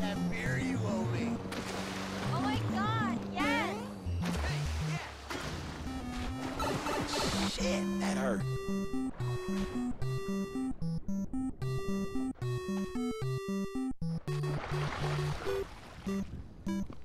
that beer you owe me. Oh my god, yes! Shit, that hurt. Thank you.